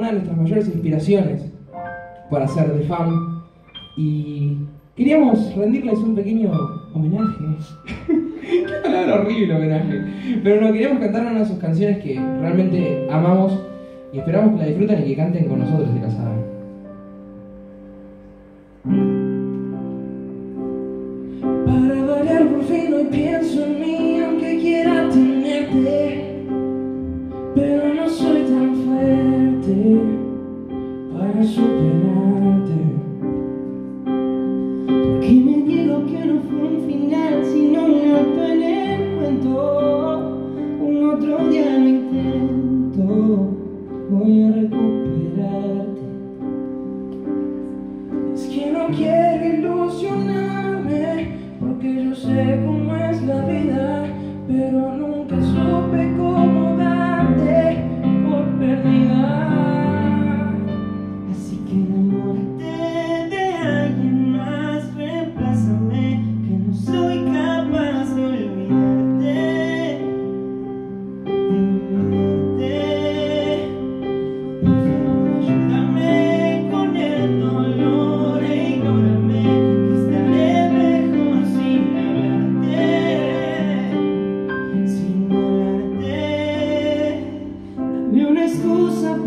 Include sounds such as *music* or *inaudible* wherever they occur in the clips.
una de nuestras mayores inspiraciones para hacer de fan y queríamos rendirles un pequeño homenaje. *laughs* Qué palabra horrible homenaje. Pero no, queríamos cantar una de sus canciones que realmente amamos y esperamos que la disfruten y que canten con nosotros si la para superarte Porque me digo que no fue un final sino un acto en el cuento. Un otro día lo intento Voy a recuperarte. Es que no quiero ilusionarme, porque yo sé cómo es la vida, pero nunca supe cómo darte por perdida.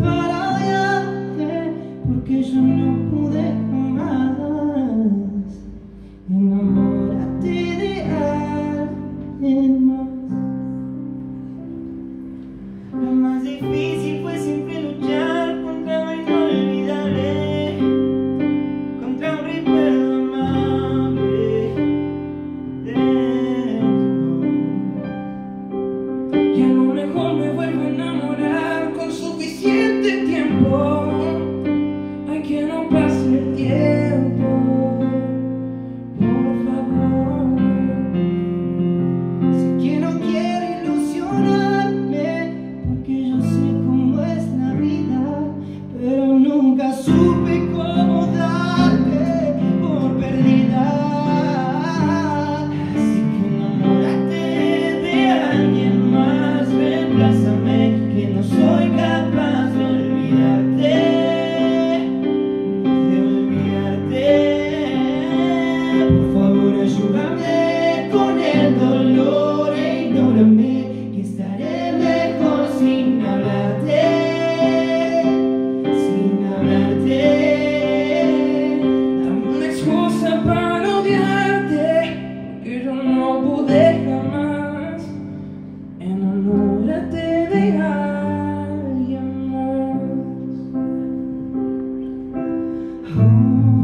Para odiarte, porque yo no pude jamás. Enamórate de alguien más. Lo más difícil fue siempre luchar De